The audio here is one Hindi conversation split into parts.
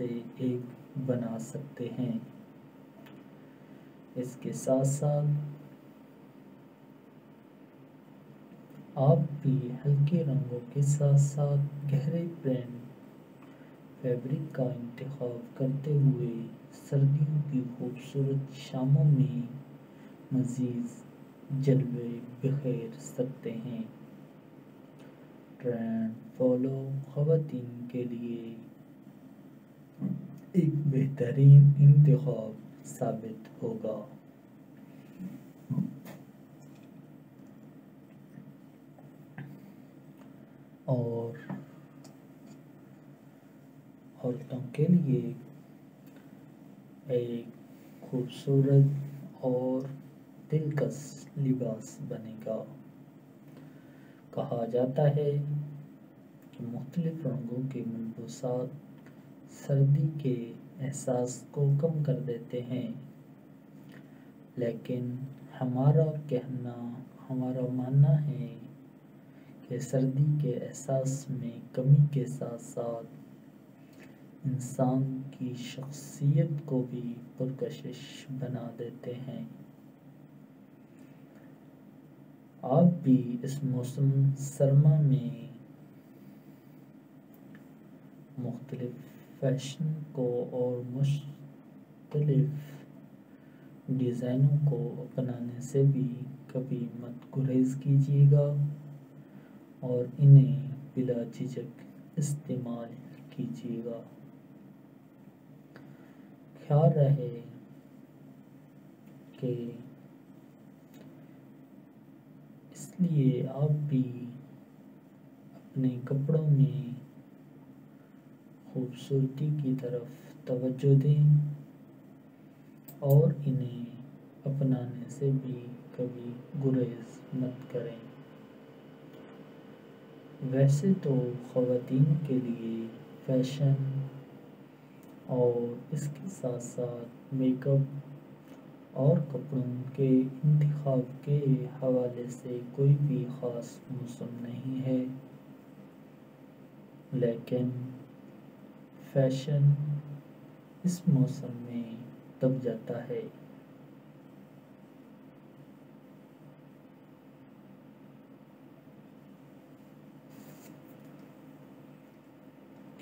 से एक बना सकते हैं। इसके साथ साथ आप भी हल्के रंगों के साथ साथ गहरे प्रिंट फैब्रिक का इंतखब करते हुए सर्दियों की खूबसूरत शामों में मज़ीद जलवे बिखेर सकते हैं। ट्रेंड फॉलो ख़वातीन के लिए एक बेहतरीन इंतखब साबित होगा। और औरतों के लिए एक खूबसूरत और दिलकश लिबास बनेगा। कहा जाता है कि मुख्तलिफ़ रंगों के मलबूसात सर्दी के एहसास को कम कर देते हैं। लेकिन हमारा कहना, हमारा मानना है कि सर्दी के एहसास में कमी के साथ साथ इंसान की शख्सियत को भी पुरकशिश बना देते हैं। आप भी इस मौसम, सरमा में मुख्तलिफ़ फ़ैशन को और मुख्तलिफ़ डिज़ाइनों को अपनाने से भी कभी मत गुरेज कीजिएगा और इन्हें बिला झिझक इस्तेमाल कीजिएगा। ख्याल रहे कि इसलिए आप भी अपने कपड़ों में खूबसूरती की तरफ़ तवज्जो दें और इन्हें अपनाने से भी कभी गुरेज मत करें। वैसे तो ख़वातीन के लिए फ़ैशन और इसके साथ साथ मेकअप और कपड़ों के इंतखाब के हवाले से कोई भी ख़ास मौसम नहीं है। लेकिन फ़ैशन इस मौसम में दब जाता है।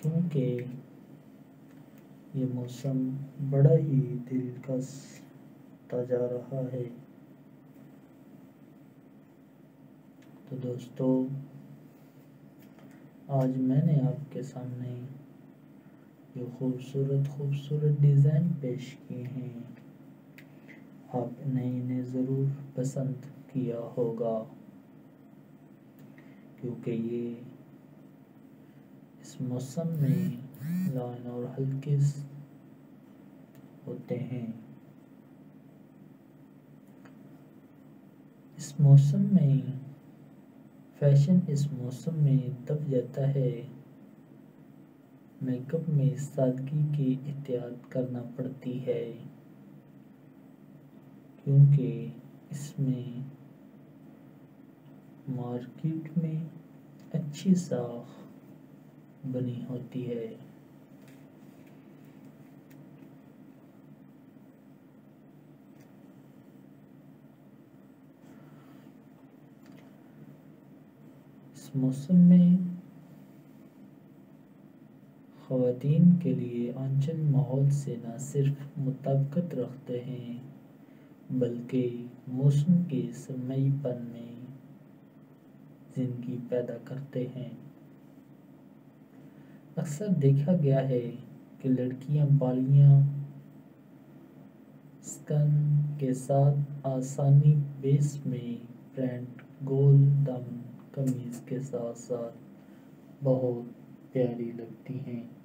क्योंकि ये मौसम बड़ा ही दिलकश जा रहा है। तो दोस्तों, आज मैंने आपके सामने ये खूबसूरत खूबसूरत डिज़ाइन पेश किए हैं। आपने इन्हें ज़रूर पसंद किया होगा, क्योंकि ये इस मौसम में लाइन और हल्के होते हैं। इस मौसम में फ़ैशन इस मौसम में दब जाता है मेकअप में सादगी की एहतियात करना पड़ती है। क्योंकि इसमें मार्केट में अच्छी साख बनी होती है। इस मौसम में खातन के लिए आंचल माहौल से न सिर्फ़ मुताबकत रखते हैं, बल्कि मौसम के सरमईपन में ज़िंदगी पैदा करते हैं। अक्सर देखा गया है कि लड़कियाँ बालियाँ स्कन के साथ आसानी बेस में प्रिंट गोल दामन कमीज के साथ साथ बहुत प्यारी लगती हैं।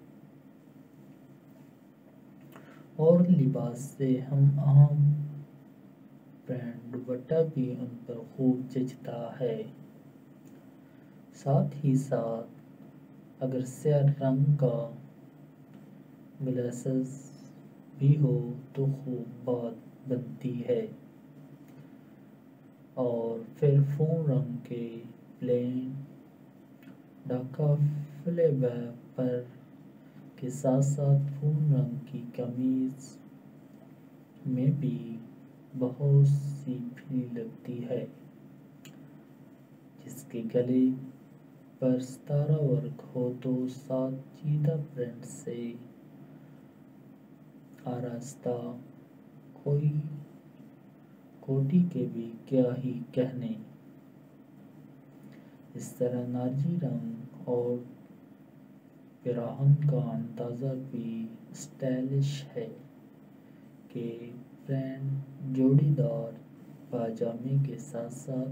और लिबास से हम आम प्रिंट दुपट्टा भी उन पर खूब जचता है। साथ ही साथ, अगर स्याह रंग का ग्लासेस भी हो तो खूब बात बनती है। और फिर फ़ोन रंग के प्लेन डाका फ्लेवर पर के साथ साथ पूर्ण रंग की कमीज में भी बहुत सी फ्री लगती है, जिसके गले पर सितारा वर्क हो तो साथ चीदा प्रिंट से आरास्ता कोई कोटी के भी क्या ही कहने। इस तरह नारजी रंग और पिराहन का अंदाज़ा भी स्टाइलिश है कि ब्रांड जोड़ीदार पाजामे के साथ साथ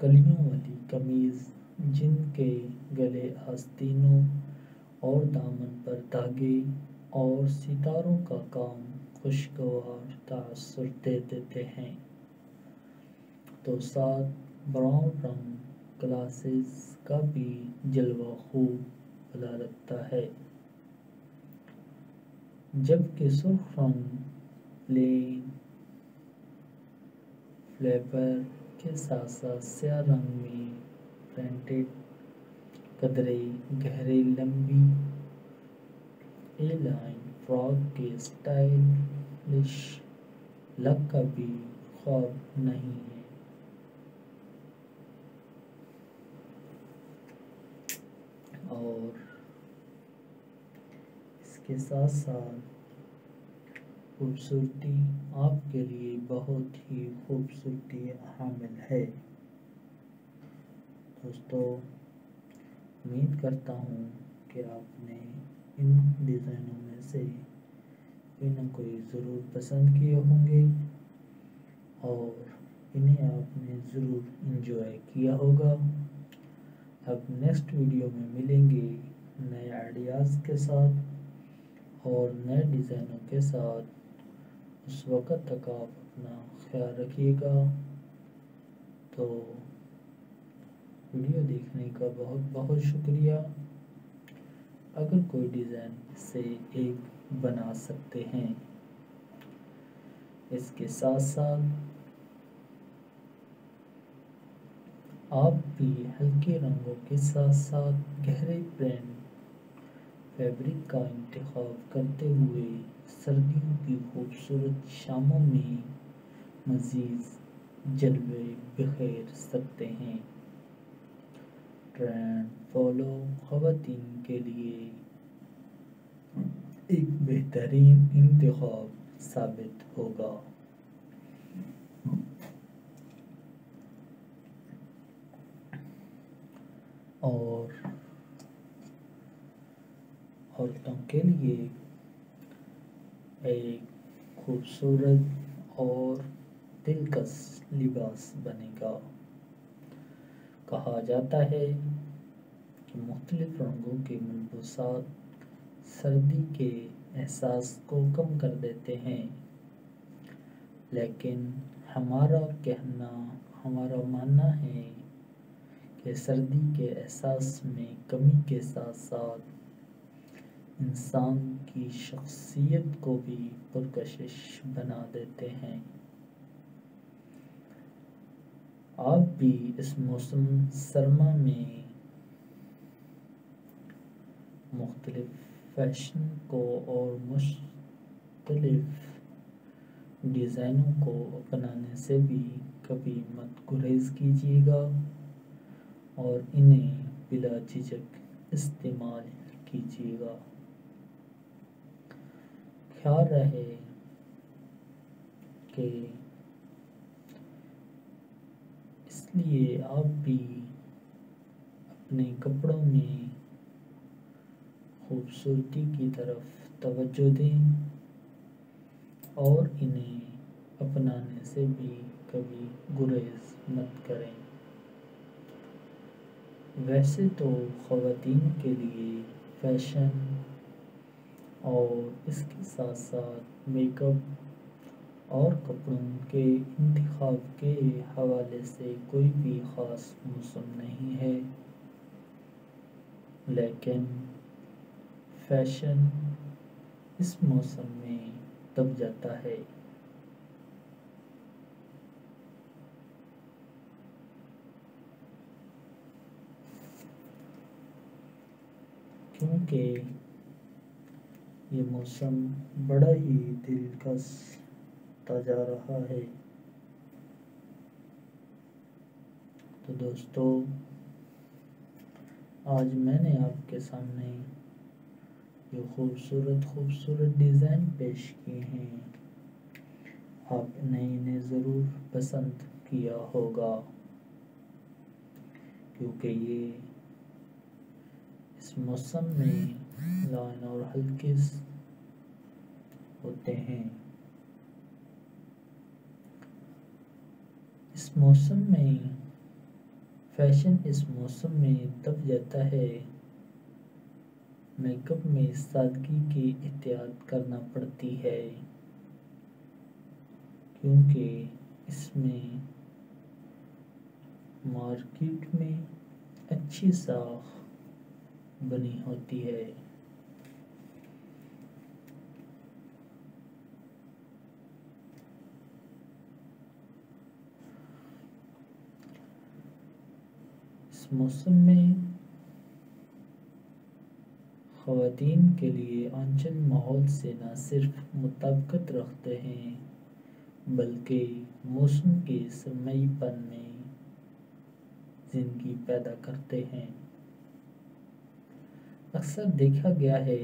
कलियों वाली कमीज़, जिनके गले आस्तीनों और दामन पर धागे और सितारों का काम खुशगवार तासुर दे देते हैं। तो साथ ब्राउन रंग ग्लासेस का भी जलवा खूब भला लगता है। जबकि सुर्ख रंग प्लेन फ्लेवर के साथ साथ स्या रंग में प्रिंटेड कदरे, गहरे, लंबी ए लाइन फ्रॉक के स्टाइलिश लग का भी ख्वाब नहीं है और इसके साथ साथ खूबसूरती आपके लिए बहुत ही खूबसूरती हामिल है। दोस्तों, उम्मीद करता हूँ कि आपने इन डिज़ाइनों में से कोई ना कोई ज़रूर पसंद किए होंगे और इन्हें आपने ज़रूर इंजॉय किया होगा। अब नेक्स्ट वीडियो में मिलेंगे नए आइडियाज़ के साथ। और नए डिज़ाइनों के साथ उस वक़्त तक आप अपना ख्याल रखिएगा। तो वीडियो देखने का बहुत बहुत शुक्रिया। अगर कोई डिज़ाइन से एक बना सकते हैं, इसके साथ साथ आप भी हल्के रंगों के साथ साथ गहरे प्रिंट फैब्रिक का इंतखब करते हुए सर्दियों की खूबसूरत शामों में मज़ीद जलवे बिखेर सकते हैं। ट्रेंड फॉलो ख़वातीन के लिए एक बेहतरीन इंतखब साबित होगा। और औरतों के लिए एक खूबसूरत और दिलकश लिबास बनेगा। कहा जाता है कि मुख्तलिफ़ रंगों के मलबूसात सर्दी के एहसास को कम कर देते हैं। लेकिन हमारा कहना, हमारा मानना है कि सर्दी के एहसास में कमी के साथ साथ इंसान की शख्सियत को भी पुरकशिश बना देते हैं। आप भी इस मौसम सरमा में मुख्तलिफ़ फ़ैशन को और मुख्तलिफ़ डिज़ाइनों को अपनाने से भी कभी मत गुरेज कीजिएगा और इन्हें बिला झिझक इस्तेमाल कीजिएगा। ख्याल रहे कि इसलिए आप भी अपने कपड़ों में खूबसूरती की तरफ़ तवज्जो दें और इन्हें अपनाने से भी कभी गुरेज मत करें। वैसे तो ख़वातीन के लिए फ़ैशन और इसके साथ साथ मेकअप और कपड़ों के इंतखाब के हवाले से कोई भी ख़ास मौसम नहीं है। लेकिन फ़ैशन इस मौसम में दब जाता है। क्योंकि ये मौसम बड़ा ही दिलकश जा रहा है। तो दोस्तों, आज मैंने आपके सामने जो खूबसूरत खूबसूरत डिज़ाइन पेश किए हैं, आपने इन्हें ज़रूर पसंद किया होगा, क्योंकि ये इस मौसम में लाइन और हल्के होते हैं। इस मौसम में, फ़ैशन इस मौसम में तब जाता है, मेकअप में सादगी की एहतियात करना पड़ती है, क्योंकि इसमें मार्केट में अच्छी साख बनी होती है इस मौसम में खातन के लिए आंचल माहौल से न सिर्फ़ मुताबकत रखते हैं, बल्कि मौसम के समयपन में ज़िंदगी पैदा करते हैं। अक्सर देखा गया है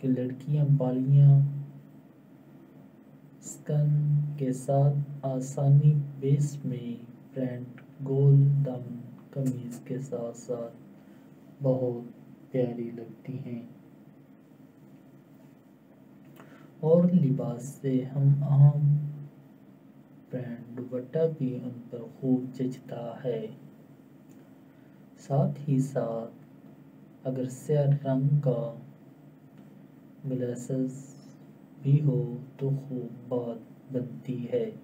कि लड़कियाँ बालियाँ स्कन के साथ आसानी बेस में प्रिंट गोल दामन कमीज के साथ साथ बहुत प्यारी लगती हैं। और लिबास से हम आम प्रिंट दुपट्टा भी उन पर खूब जचता है। साथ ही साथ अगर स्याह रंग का ग्लासेस भी हो तो खूब बात बनती है।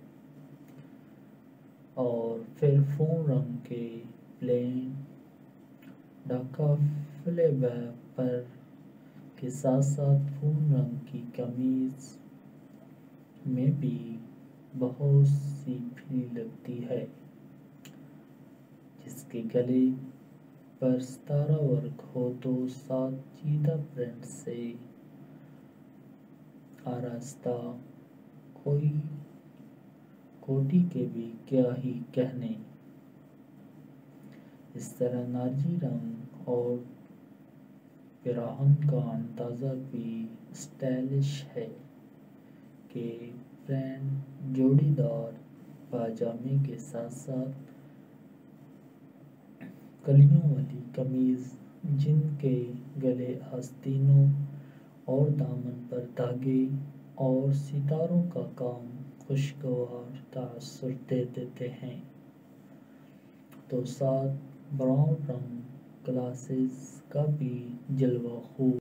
और फिर फ़ोन रंग के प्लेन ढाका पर के साथ साथ फ़ोन रंग की कमीज में भी बहुत सी फ्री लगती है, जिसके गले पर सतारा वर्क हो तो साथ चीदा प्रिंट से आरास्ता कोई कोटी के भी क्या ही कहने। इस तरह नारजी रंग और पिराहन का अंदाज़ा भी स्टाइलिश है कि ब्रांड जोड़ीदार पाजामे के साथ साथ कलियों वाली कमीज, जिनके गले आस्तीनों और दामन पर धागे और सितारों का काम खुशगवार तासर दे देते हैं। तो साथ ब्राउन रंग ग्लासेस का भी जलवा खूब